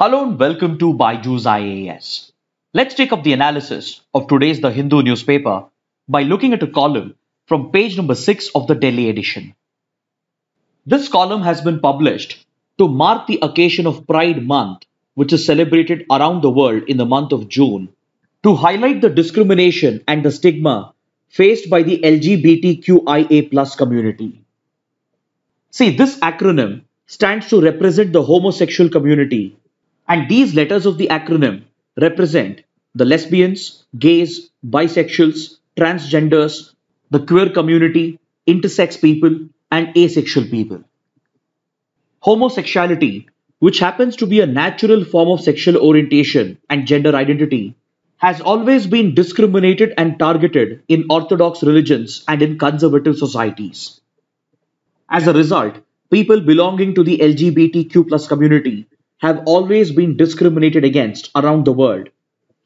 Hello and welcome to Byju's IAS. Let's take up the analysis of today's The Hindu newspaper by looking at a column from page number 6 of the Delhi edition. This column has been published to mark the occasion of Pride Month, which is celebrated around the world in the month of June, to highlight the discrimination and the stigma faced by the LGBTQIA community. See, this acronym stands to represent the homosexual community, and these letters of the acronym represent the lesbians, gays, bisexuals, transgenders, the queer community, intersex people, and asexual people. Homosexuality, which happens to be a natural form of sexual orientation and gender identity, has always been discriminated and targeted in orthodox religions and in conservative societies. As a result, people belonging to the LGBTQ community have always been discriminated against around the world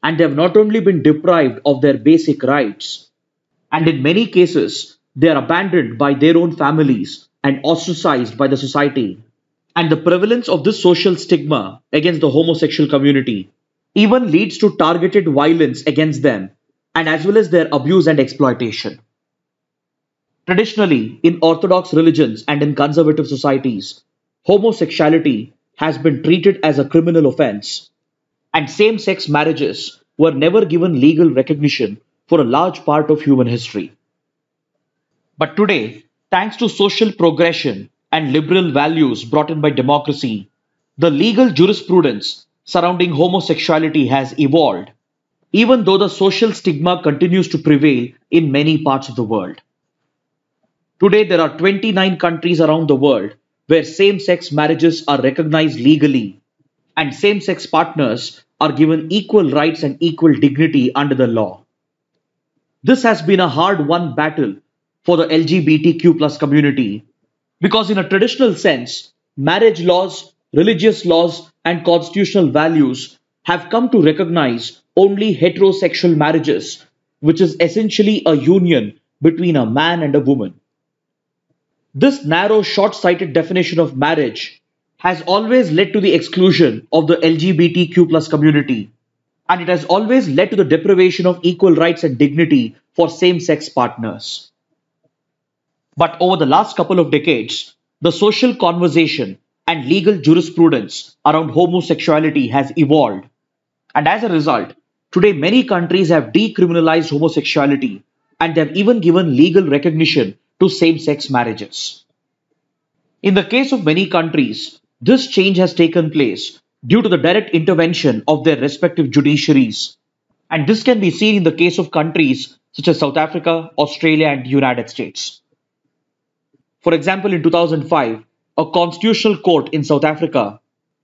and have not only been deprived of their basic rights, and in many cases, they are abandoned by their own families and ostracized by the society. And the prevalence of this social stigma against the homosexual community even leads to targeted violence against them and as well as their abuse and exploitation. Traditionally, in Orthodox religions and in conservative societies, homosexuality has been treated as a criminal offense, and same sex marriages were never given legal recognition for a large part of human history. But today, thanks to social progression and liberal values brought in by democracy, the legal jurisprudence surrounding homosexuality has evolved, even though the social stigma continues to prevail in many parts of the world. Today, there are 29 countries around the world where same sex marriages are recognized legally and same sex partners are given equal rights and equal dignity under the law. This has been a hard won battle for the LGBTQ community because, in a traditional sense, marriage laws, religious laws, and constitutional values have come to recognize only heterosexual marriages, which is essentially a union between a man and a woman. This narrow, short sighted definition of marriage has always led to the exclusion of the LGBTQ community, and it has always led to the deprivation of equal rights and dignity for same sex partners. But over the last couple of decades, the social conversation and legal jurisprudence around homosexuality has evolved. And as a result, today many countries have decriminalized homosexuality and they have even given legal recognition to same sex marriages. In the case of many countries, this change has taken place due to the direct intervention of their respective judiciaries. And this can be seen in the case of countries such as South Africa, Australia, and the United States. For example, in 2005, a constitutional court in South Africa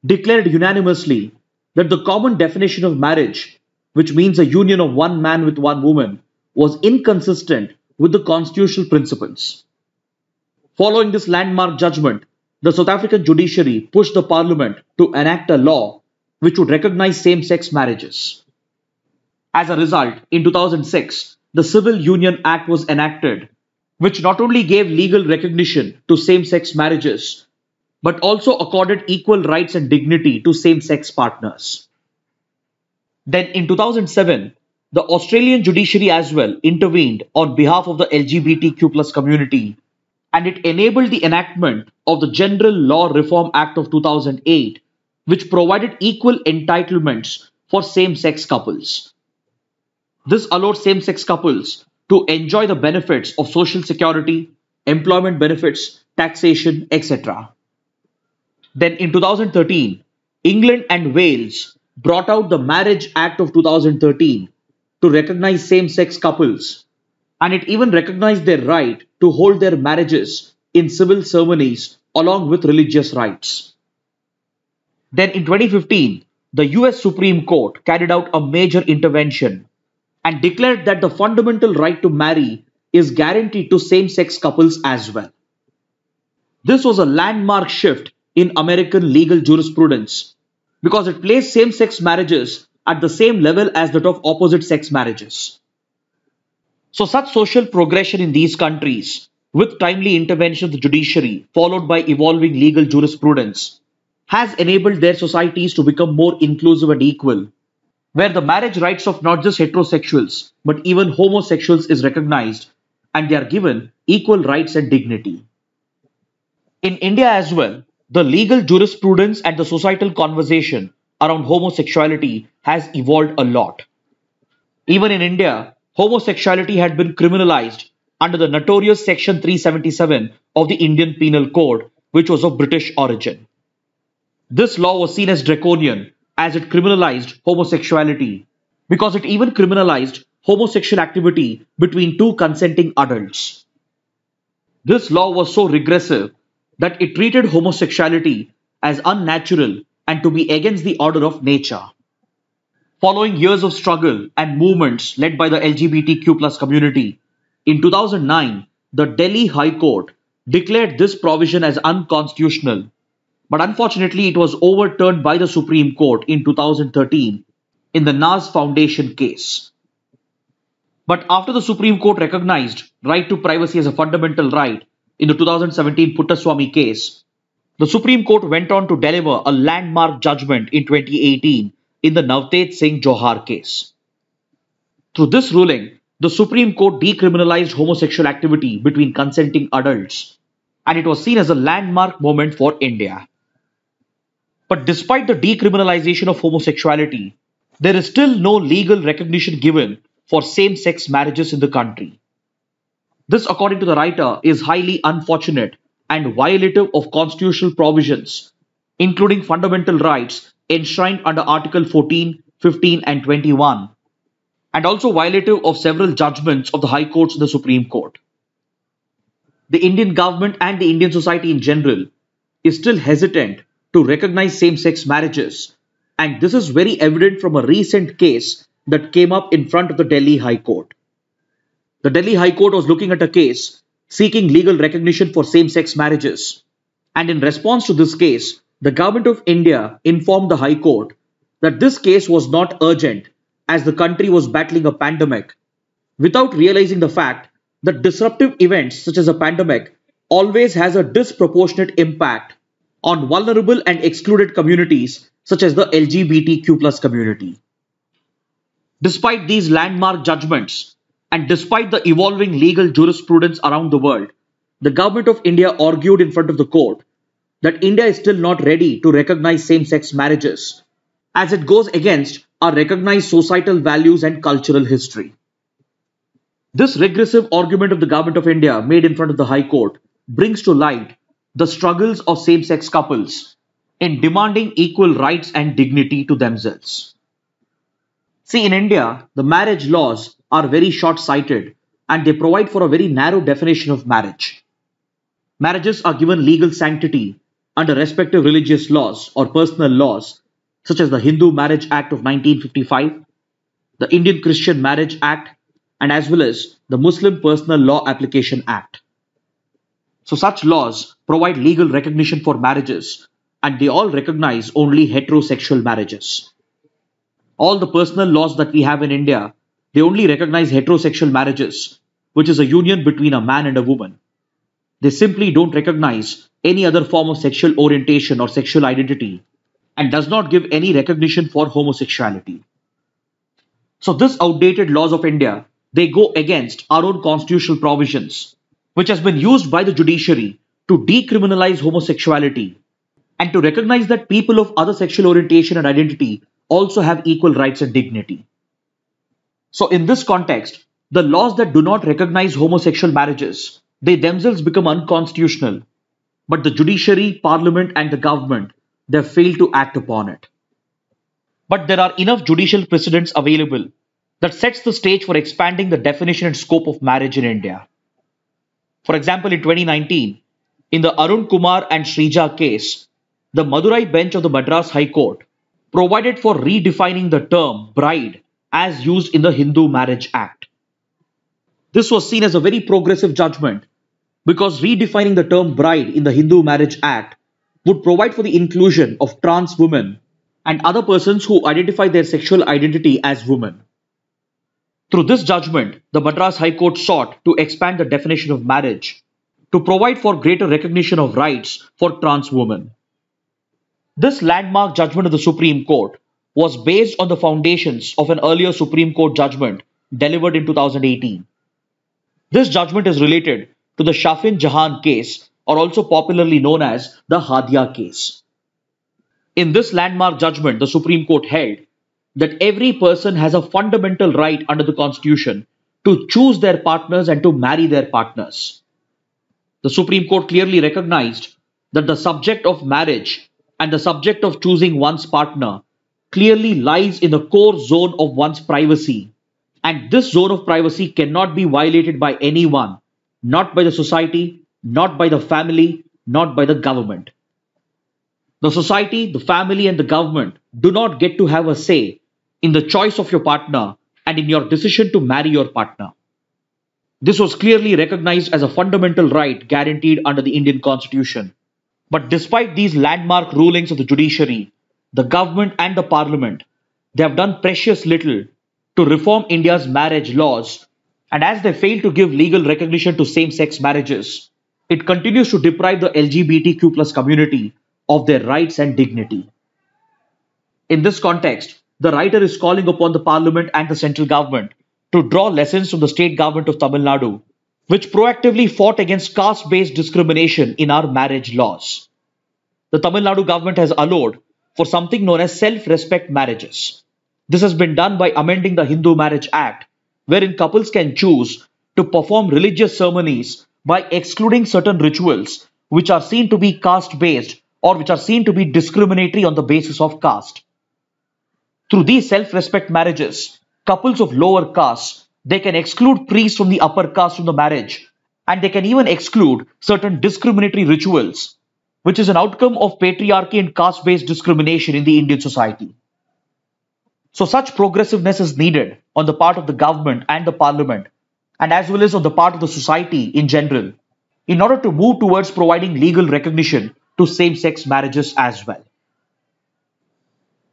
declared unanimously that the common definition of marriage, which means a union of one man with one woman, was inconsistent with the constitutional principles. Following this landmark judgment, the South African judiciary pushed the parliament to enact a law which would recognize same sex marriages. As a result, in 2006, the Civil Union Act was enacted, which not only gave legal recognition to same sex marriages, but also accorded equal rights and dignity to same sex partners. Then in 2007, the Australian judiciary as well intervened on behalf of the LGBTQ community and it enabled the enactment of the General Law Reform Act of 2008, which provided equal entitlements for same sex couples. This allowed same sex couples to enjoy the benefits of social security, employment benefits, taxation, etc. Then in 2013, England and Wales brought out the Marriage Act of 2013 to recognize same sex couples, and it even recognized their right to hold their marriages in civil ceremonies along with religious rites. Then in 2015, the US Supreme Court carried out a major intervention and declared that the fundamental right to marry is guaranteed to same sex couples as well. This was a landmark shift in American legal jurisprudence because it placed same sex marriages at the same level as that of opposite sex marriages. So, such social progression in these countries, with timely intervention of the judiciary, followed by evolving legal jurisprudence, has enabled their societies to become more inclusive and equal, where the marriage rights of not just heterosexuals but even homosexuals is recognized and they are given equal rights and dignity. In India as well, the legal jurisprudence and the societal conversation around homosexuality has evolved a lot. Even in India, homosexuality had been criminalized under the notorious Section 377 of the Indian Penal Code, which was of British origin. This law was seen as draconian as it criminalized homosexuality because it even criminalized homosexual activity between two consenting adults. This law was so regressive that it treated homosexuality as unnatural and to be against the order of nature. Following years of struggle and movements led by the LGBTQ community, in 2009, the Delhi High Court declared this provision as unconstitutional. But unfortunately, it was overturned by the Supreme Court in 2013 in the Naz Foundation case. But after the Supreme Court recognized right to privacy as a fundamental right in the 2017 Puttaswamy case, the Supreme Court went on to deliver a landmark judgment in 2018 in the Navtej Singh Johar case. Through this ruling, the Supreme Court decriminalized homosexual activity between consenting adults, and it was seen as a landmark moment for India. But despite the decriminalization of homosexuality, there is still no legal recognition given for same sex marriages in the country. This, according to the writer, is highly unfortunate and violative of constitutional provisions, including fundamental rights enshrined under Article 14, 15, and 21 and also violative of several judgments of the High Courts and the Supreme Court. The Indian government and the Indian society in general is still hesitant to recognize same sex marriages, and this is very evident from a recent case that came up in front of the Delhi High Court. The Delhi High Court was looking at a case seeking legal recognition for same sex marriages, and in response to this case, the government of India informed the High Court that this case was not urgent as the country was battling a pandemic without realizing the fact that disruptive events such as a pandemic always has a disproportionate impact on vulnerable and excluded communities such as the LGBTQ community. Despite these landmark judgments and despite the evolving legal jurisprudence around the world, the government of India argued in front of the court that India is still not ready to recognize same-sex marriages as it goes against our recognized societal values and cultural history. This regressive argument of the Government of India made in front of the High Court brings to light the struggles of same sex couples in demanding equal rights and dignity to themselves. See, in India, the marriage laws are very short sighted and they provide for a very narrow definition of marriage. Marriages are given legal sanctity under respective religious laws or personal laws such as the Hindu Marriage Act of 1955, the Indian Christian Marriage Act, and as well as the Muslim Personal Law Application Act. So such laws provide legal recognition for marriages and they all recognize only heterosexual marriages. All the personal laws that we have in India, they only recognize heterosexual marriages, which is a union between a man and a woman. They simply don't recognize any other form of sexual orientation or sexual identity and does not give any recognition for homosexuality. So this outdated laws of India, they go against our own constitutional provisions, which has been used by the judiciary to decriminalize homosexuality and to recognize that people of other sexual orientation and identity also have equal rights and dignity. So in this context, the laws that do not recognize homosexual marriages, they themselves become unconstitutional. But the judiciary, parliament and the government they fail to act upon it. But there are enough judicial precedents available that sets the stage for expanding the definition and scope of marriage in India. For example, in 2019, in the Arun Kumar and Shrija case, the Madurai bench of the Madras High Court provided for redefining the term bride as used in the Hindu Marriage Act. This was seen as a very progressive judgment because redefining the term bride in the Hindu Marriage Act would provide for the inclusion of trans women and other persons who identify their sexual identity as women. Through this judgment, the Madras High Court sought to expand the definition of marriage to provide for greater recognition of rights for trans women. This landmark judgment of the Supreme Court was based on the foundations of an earlier Supreme Court judgment delivered in 2018. This judgment is related to the Shafin Jahan case, or also popularly known as the Hadia case. In this landmark judgment, the Supreme Court held that every person has a fundamental right under the Constitution to choose their partners and to marry their partners. The Supreme Court clearly recognized that the subject of marriage and the subject of choosing one's partner clearly lies in the core zone of one's privacy. And this zone of privacy cannot be violated by anyone, not by the society, not by the family, not by the government. The society, the family, and the government do not get to have a say in the choice of your partner and in your decision to marry your partner. This was clearly recognized as a fundamental right guaranteed under the Indian Constitution. But despite these landmark rulings of the judiciary, the government and the parliament, they have done precious little to reform India's marriage laws. And as they fail to give legal recognition to same sex marriages, it continues to deprive the LGBTQ community of their rights and dignity. In this context, the writer is calling upon the parliament and the central government to draw lessons from the state government of Tamil Nadu which proactively fought against caste based discrimination in our marriage laws. The Tamil Nadu government has allowed for something known as self respect marriages. This has been done by amending the Hindu Marriage Act, wherein couples can choose to perform religious ceremonies by excluding certain rituals which are seen to be caste based or which are seen to be discriminatory on the basis of caste. Through these self respect marriages, couples of lower castes they can exclude priests from the upper caste from the marriage, and they can even exclude certain discriminatory rituals, which is an outcome of patriarchy and caste based discrimination in the Indian society. So, such progressiveness is needed on the part of the government and the parliament, and as well as on the part of the society in general, in order to move towards providing legal recognition to same sex marriages as well.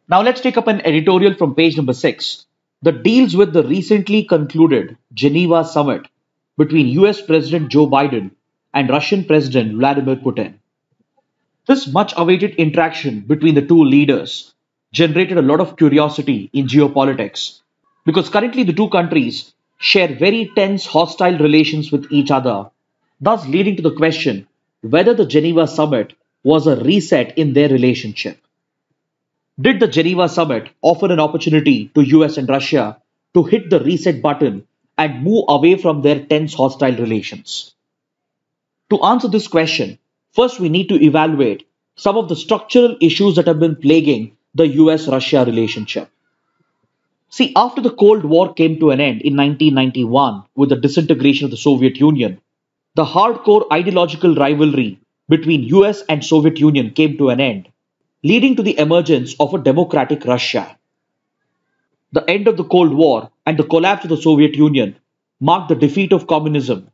Now, let's take up an editorial from page number 6 that deals with the recently concluded Geneva summit between US President Joe Biden and Russian President Vladimir Putin. This much awaited interaction between the two leaders generated a lot of curiosity in geopolitics because currently the two countries share very tense hostile relations with each other, thus leading to the question whether the Geneva summit was a reset in their relationship. Did the Geneva summit offer an opportunity to US and Russia to hit the reset button and move away from their tense hostile relations? To answer this question, first we need to evaluate some of the structural issues that have been plaguing the US Russia relationship. See, after the Cold War came to an end in 1991 with the disintegration of the Soviet Union, the hardcore ideological rivalry between US and Soviet Union came to an end leading to the emergence of a democratic Russia. The end of the Cold War and the collapse of the Soviet Union marked the defeat of communism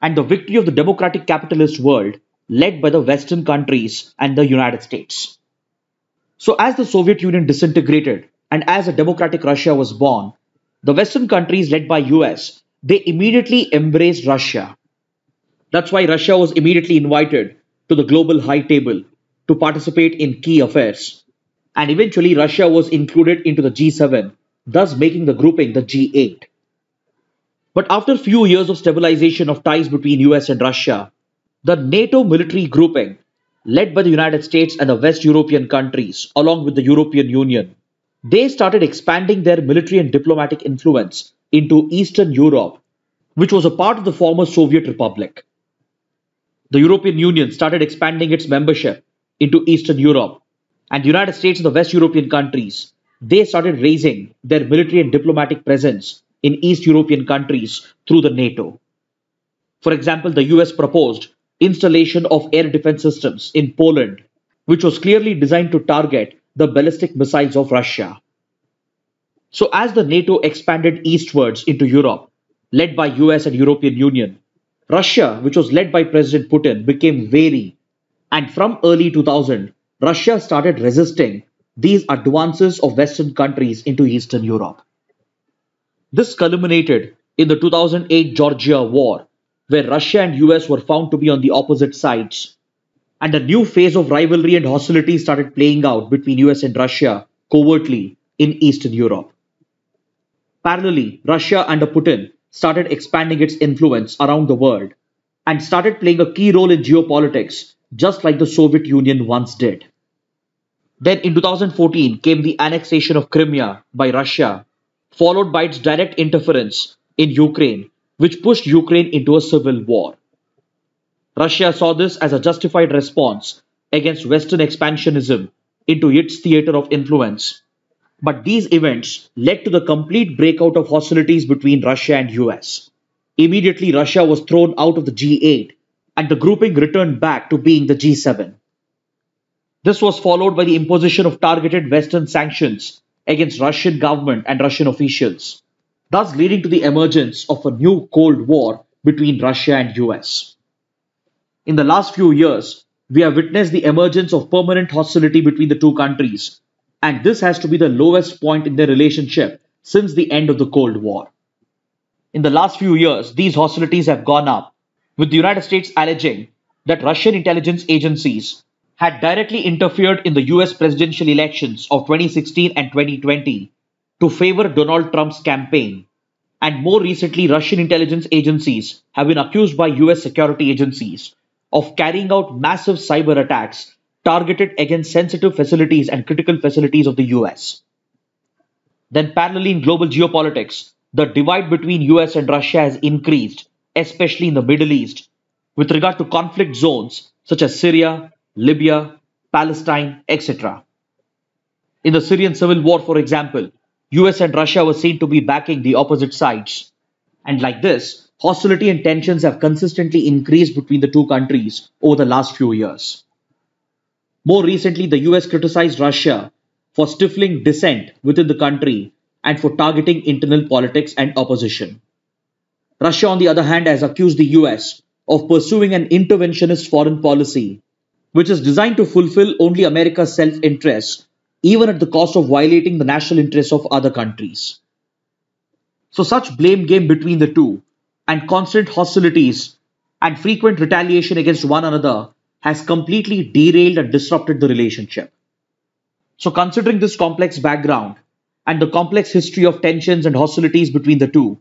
and the victory of the democratic capitalist world led by the Western countries and the United States. So, as the Soviet Union disintegrated and as a democratic Russia was born, the Western countries led by US they immediately embraced Russia. That's why Russia was immediately invited to the global high table to participate in key affairs. And eventually, Russia was included into the G7, thus making the grouping the G8. But after a few years of stabilization of ties between US and Russia, the NATO military grouping, led by the United States and the West European countries, along with the European Union, they started expanding their military and diplomatic influence into Eastern Europe, which was a part of the former Soviet Republic. The European Union started expanding its membership into Eastern Europe. And the United States and the West European countries, they started raising their military and diplomatic presence in East European countries through the NATO. For example, the US proposed installation of air defense systems in Poland, which was clearly designed to target the ballistic missiles of Russia. So as the NATO expanded eastwards into Europe, led by US and European Union, Russia, which was led by President Putin, became wary and from early 2000, Russia started resisting these advances of Western countries into Eastern Europe. This culminated in the 2008 Georgia War, where Russia and US were found to be on the opposite sides. and a new phase of rivalry and hostility started playing out between US and Russia covertly in Eastern Europe. Parallelly, Russia under Putin started expanding its influence around the world and started playing a key role in geopolitics just like the Soviet Union once did. Then in 2014 came the annexation of Crimea by Russia, followed by its direct interference in Ukraine, which pushed Ukraine into a civil war. Russia saw this as a justified response against Western expansionism into its theater of influence. But these events led to the complete breakout of hostilities between Russia and US. Immediately, Russia was thrown out of the G8 and the grouping returned back to being the G7. This was followed by the imposition of targeted Western sanctions against Russian government and Russian officials, thus leading to the emergence of a new Cold War between Russia and US. In the last few years, we have witnessed the emergence of permanent hostility between the two countries, and this has to be the lowest point in their relationship since the end of the Cold War. In the last few years, these hostilities have gone up, with the United States alleging that Russian intelligence agencies had directly interfered in the US presidential elections of 2016 and 2020 to favor Donald Trump's campaign. And more recently, Russian intelligence agencies have been accused by US security agencies of carrying out massive cyber attacks targeted against sensitive facilities and critical facilities of the US. Then, parallelly in global geopolitics, the divide between US and Russia has increased, especially in the Middle East, with regard to conflict zones such as Syria, Libya, Palestine, etc. In the Syrian civil war, for example, US and Russia were seen to be backing the opposite sides. And like this, hostility and tensions have consistently increased between the two countries over the last few years. More recently, the US criticized Russia for stifling dissent within the country and for targeting internal politics and opposition. Russia, on the other hand, has accused the US of pursuing an interventionist foreign policy, which is designed to fulfill only America's self interest, even at the cost of violating the national interests of other countries. So, such blame game between the two and constant hostilities and frequent retaliation against one another has completely derailed and disrupted the relationship. So, considering this complex background and the complex history of tensions and hostilities between the two,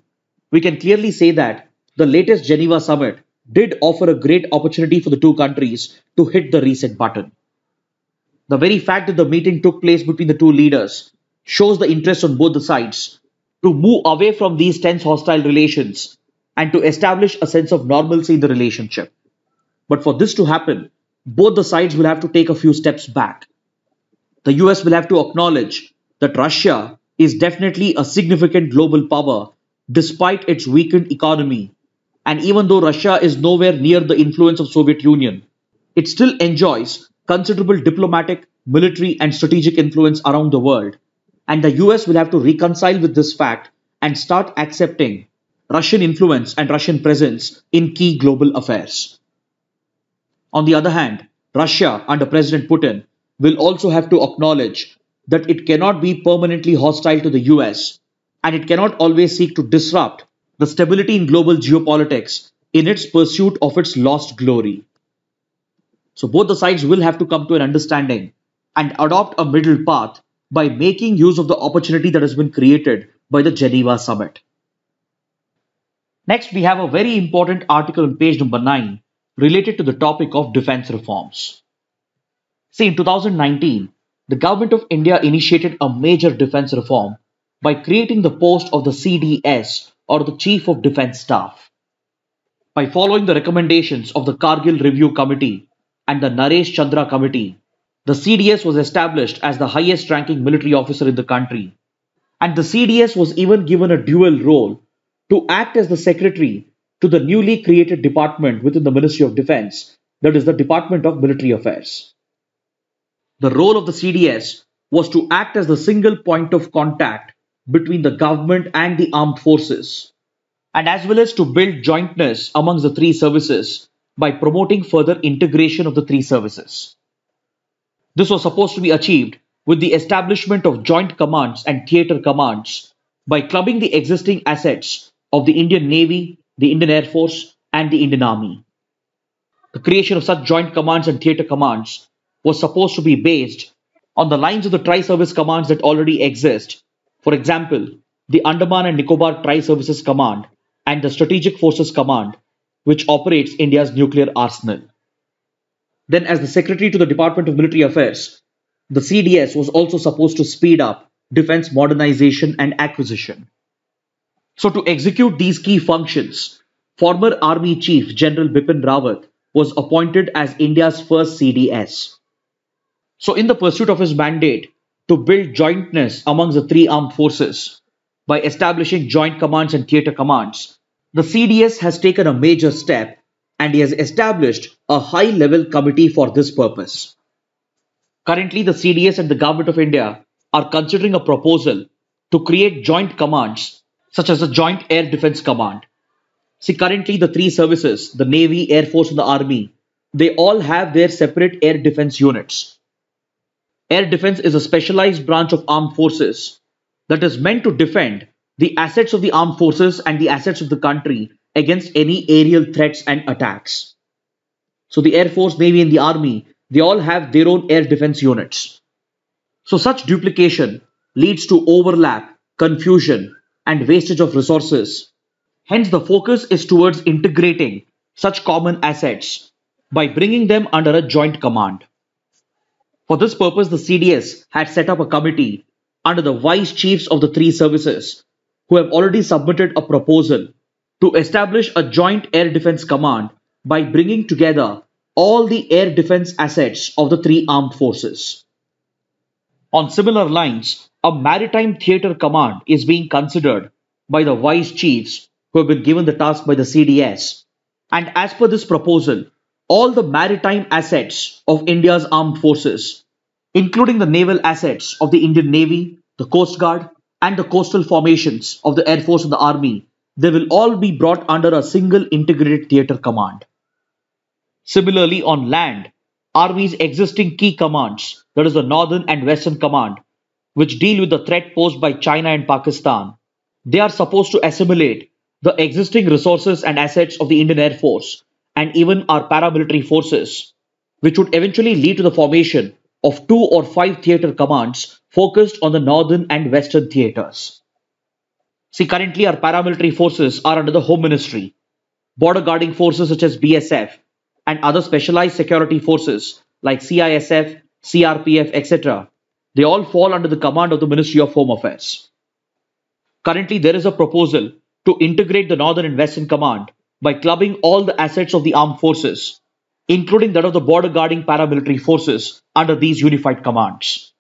we can clearly say that the latest Geneva summit did offer a great opportunity for the two countries to hit the reset button. The very fact that the meeting took place between the two leaders shows the interest on both the sides to move away from these tense hostile relations and to establish a sense of normalcy in the relationship. But for this to happen, both the sides will have to take a few steps back. The US will have to acknowledge that Russia is definitely a significant global power despite its weakened economy. And even though Russia is nowhere near the influence of Soviet Union, it still enjoys considerable diplomatic, military and strategic influence around the world. And the US will have to reconcile with this fact and start accepting Russian influence and Russian presence in key global affairs. On the other hand, Russia under President Putin will also have to acknowledge that it cannot be permanently hostile to the US and it cannot always seek to disrupt the stability in global geopolitics in its pursuit of its lost glory. So both the sides will have to come to an understanding and adopt a middle path by making use of the opportunity that has been created by the Geneva summit. Next, we have a very important article on page number 9 related to the topic of defense reforms. See, in 2019, the government of India initiated a major defense reform by creating the post of the CDS or the Chief of Defense Staff. By following the recommendations of the Kargil Review Committee and the Naresh Chandra Committee, the CDS was established as the highest ranking military officer in the country. And the CDS was even given a dual role to act as the secretary to the newly created department within the Ministry of Defense, that is the Department of Military Affairs. The role of the CDS was to act as the single point of contact between the government and the armed forces, and as well as to build jointness amongst the three services by promoting further integration of the three services. This was supposed to be achieved with the establishment of joint commands and theater commands by clubbing the existing assets of the Indian Navy, the Indian Air Force, and the Indian Army. the creation of such joint commands and theatre commands was supposed to be based on the lines of the tri-service commands that already exist. For example, the Andaman and Nicobar Tri-Services Command and the Strategic Forces Command, which operates India's nuclear arsenal. Then as the Secretary to the Department of Military Affairs, the CDS was also supposed to speed up defense modernization and acquisition. So to execute these key functions, former Army Chief General Bipin Rawat was appointed as India's first CDS. So in the pursuit of his mandate to build jointness amongst the three armed forces by establishing joint commands and theatre commands, the CDS has taken a major step and he has established a high level committee for this purpose. Currently, the CDS and the Government of India are considering a proposal to create joint commands such as the Joint Air Defense Command. See, currently the three services, the Navy, Air Force and the Army, they all have their separate air defense units. Air defense is a specialized branch of armed forces that is meant to defend the assets of the armed forces and the assets of the country against any aerial threats and attacks. So the Air Force, Navy and the Army, they all have their own air defense units. So such duplication leads to overlap, confusion, and wastage of resources. Hence, the focus is towards integrating such common assets by bringing them under a joint command. For this purpose, the CDS had set up a committee under the vice chiefs of the three services who have already submitted a proposal to establish a joint air defense command by bringing together all the air defense assets of the three armed forces. On similar lines, a maritime theatre command is being considered by the vice chiefs who have been given the task by the CDS. And as per this proposal, all the maritime assets of India's armed forces, including the naval assets of the Indian Navy, the Coast Guard, and the coastal formations of the Air Force and the Army, they will all be brought under a single integrated theatre command. Similarly, on land, Army's existing key commands, that is the Northern and Western Command, which deal with the threat posed by China and Pakistan, they are supposed to assimilate the existing resources and assets of the Indian Air Force and even our paramilitary forces, which would eventually lead to the formation of two or five theatre commands focused on the northern and western theatres. See, currently our paramilitary forces are under the Home Ministry. Border guarding forces such as BSF and other specialized security forces like CISF, CRPF, etc. They all fall under the command of the Ministry of Home Affairs. Currently, there is a proposal to integrate the Northern and Western Command by clubbing all the assets of the armed forces, including that of the border guarding paramilitary forces, under these unified commands.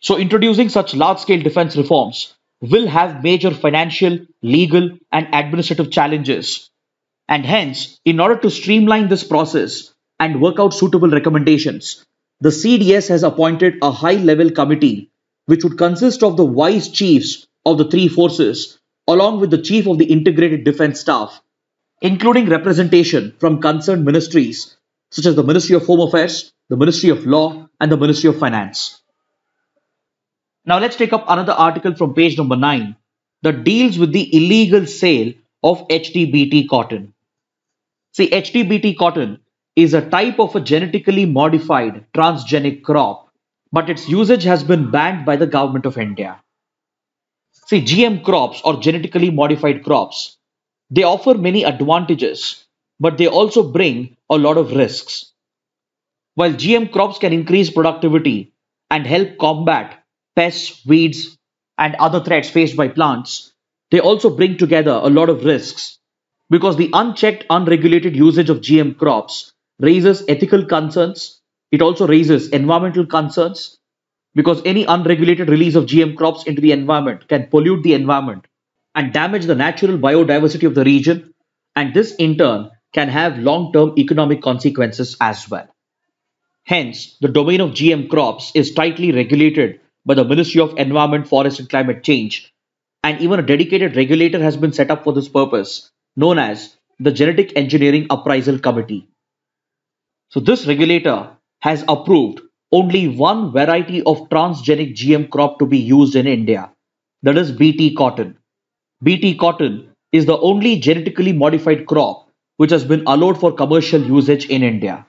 So, introducing such large scale defense reforms will have major financial, legal, and administrative challenges and hence, in order to streamline this process and work out suitable recommendations, the CDS has appointed a high level committee which would consist of the vice chiefs of the three forces along with the chief of the integrated defense staff, including representation from concerned ministries such as the Ministry of Home Affairs, the Ministry of Law, and the Ministry of Finance. Now let's take up another article from page number 9 that deals with the illegal sale of HTBT cotton. See, HTBT cotton is a type of a genetically modified transgenic crop, but its usage has been banned by the government of India. See, GM crops or genetically modified crops, they offer many advantages, but they also bring a lot of risks. While GM crops can increase productivity and help combat pests, weeds, and other threats faced by plants, they also bring together a lot of risks because the unchecked, unregulated usage of GM crops raises ethical concerns. It also raises environmental concerns because any unregulated release of GM crops into the environment can pollute the environment and damage the natural biodiversity of the region. And this in turn can have long term economic consequences as well. Hence, the domain of GM crops is tightly regulated by the Ministry of Environment, Forest and Climate Change. And even a dedicated regulator has been set up for this purpose known as the Genetic Engineering Appraisal Committee. So this regulator has approved only one variety of transgenic GM crop to be used in India, that is BT cotton. BT cotton is the only genetically modified crop which has been allowed for commercial usage in India.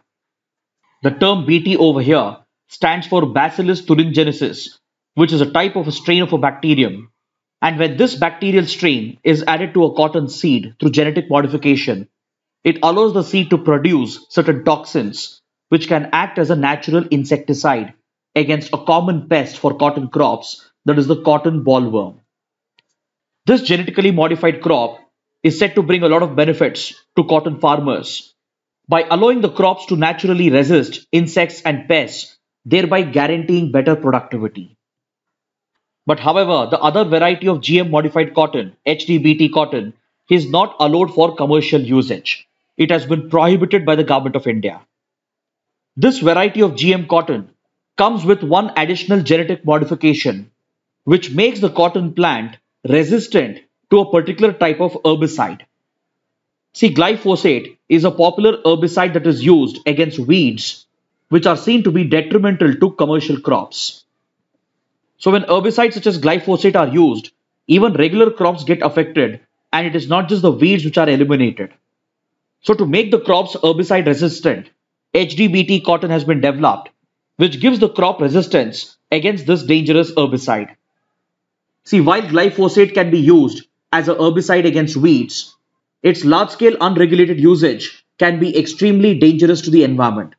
The term BT over here stands for Bacillus thuringiensis, which is a type of a strain of a bacterium. And when this bacterial strain is added to a cotton seed through genetic modification, it allows the seed to produce certain toxins which can act as a natural insecticide against a common pest for cotton crops, that is the cotton bollworm. This genetically modified crop is said to bring a lot of benefits to cotton farmers by allowing the crops to naturally resist insects and pests, thereby guaranteeing better productivity. But however, the other variety of GM modified cotton, HTBT cotton, is not allowed for commercial usage. It has been prohibited by the government of India. This variety of GM cotton comes with one additional genetic modification, which makes the cotton plant resistant to a particular type of herbicide. See, glyphosate is a popular herbicide that is used against weeds, which are seen to be detrimental to commercial crops. So when herbicides such as glyphosate are used, even regular crops get affected and it is not just the weeds which are eliminated. So to make the crops herbicide resistant, HTBT cotton has been developed, which gives the crop resistance against this dangerous herbicide. See, while glyphosate can be used as a herbicide against weeds, its large-scale unregulated usage can be extremely dangerous to the environment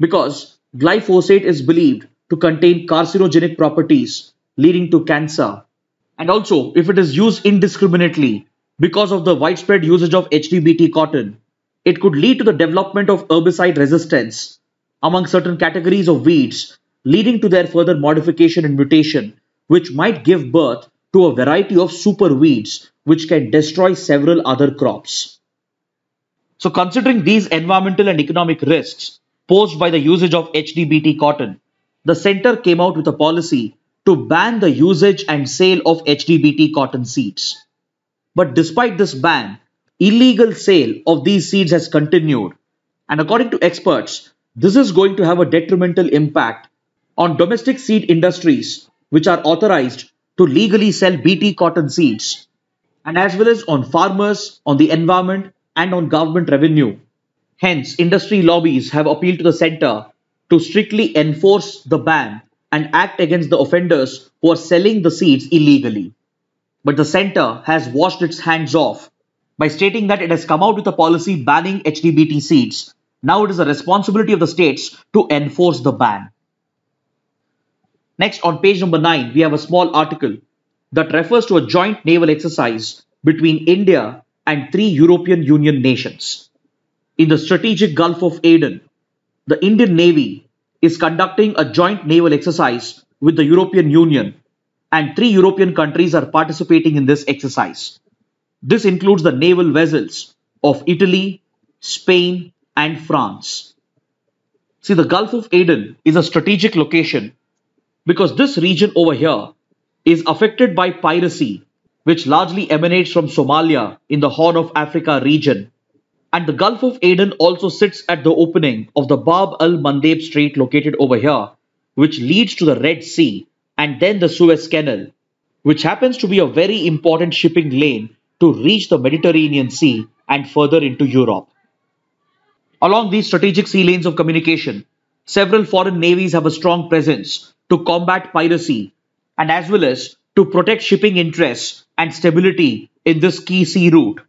because glyphosate is believed to contain carcinogenic properties leading to cancer. And also, if it is used indiscriminately because of the widespread usage of HTBT cotton, it could lead to the development of herbicide resistance among certain categories of weeds, leading to their further modification and mutation, which might give birth to a variety of super weeds which can destroy several other crops. So considering these environmental and economic risks posed by the usage of HTBT cotton, the center came out with a policy to ban the usage and sale of HTBT cotton seeds. But despite this ban, illegal sale of these seeds has continued. And according to experts, this is going to have a detrimental impact on domestic seed industries which are authorized to legally sell BT cotton seeds and as well as on farmers, on the environment and on government revenue. Hence, industry lobbies have appealed to the center to strictly enforce the ban and act against the offenders who are selling the seeds illegally. But the center has washed its hands off by stating that it has come out with a policy banning HTBT seeds. Now it is the responsibility of the states to enforce the ban. Next, on page number 9, we have a small article that refers to a joint naval exercise between India and three European Union nations. In the strategic Gulf of Aden, the Indian Navy is conducting a joint naval exercise with the European Union and three European countries are participating in this exercise. This includes the naval vessels of Italy, Spain, and France. See, the Gulf of Aden is a strategic location because this region over here is affected by piracy, which largely emanates from Somalia in the Horn of Africa region. And the Gulf of Aden also sits at the opening of the Bab al Mandeb Strait located over here, which leads to the Red Sea and then the Suez Canal, which happens to be a very important shipping lane to reach the Mediterranean Sea and further into Europe. Along these strategic sea lanes of communication, several foreign navies have a strong presence to combat piracy and as well as to protect shipping interests and stability in this key sea route.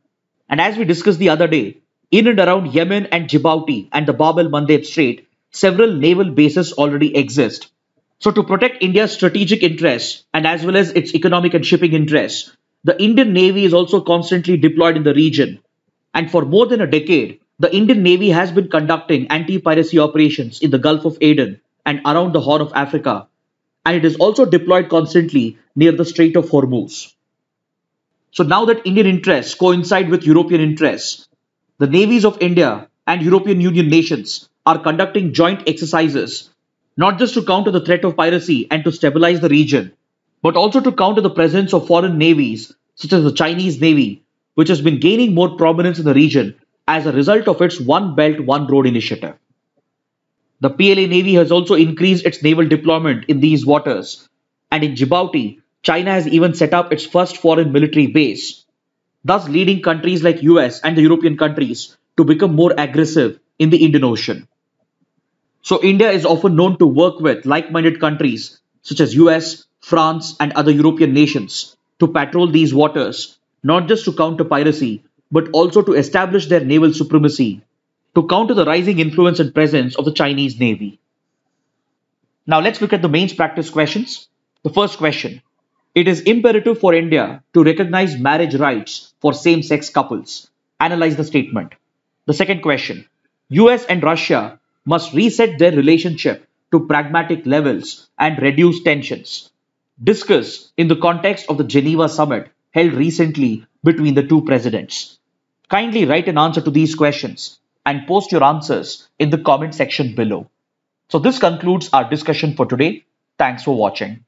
And as we discussed the other day, in and around Yemen and Djibouti and the Bab el Mandeb Strait, several naval bases already exist. So to protect India's strategic interests and as well as its economic and shipping interests, the Indian Navy is also constantly deployed in the region. And for more than a decade, the Indian Navy has been conducting anti-piracy operations in the Gulf of Aden and around the Horn of Africa. And it is also deployed constantly near the Strait of Hormuz. So now that Indian interests coincide with European interests, the navies of India and European Union nations are conducting joint exercises, not just to counter the threat of piracy and to stabilize the region, but also to counter the presence of foreign navies such as the Chinese Navy, which has been gaining more prominence in the region as a result of its One Belt, One Road initiative. The PLA Navy has also increased its naval deployment in these waters, and in Djibouti, China has even set up its first foreign military base. thus leading countries like US and the European countries to become more aggressive in the Indian Ocean. So India is often known to work with like-minded countries such as US, France and other European nations to patrol these waters, not just to counter piracy, but also to establish their naval supremacy, to counter the rising influence and presence of the Chinese Navy. Now let's look at the mains practice questions. The first question. It is imperative for India to recognize marriage rights for same-sex couples. Analyze the statement. The second question. US and Russia must reset their relationship to pragmatic levels and reduce tensions. Discuss in the context of the Geneva summit held recently between the two presidents. Kindly write an answer to these questions and post your answers in the comment section below. So this concludes our discussion for today. Thanks for watching.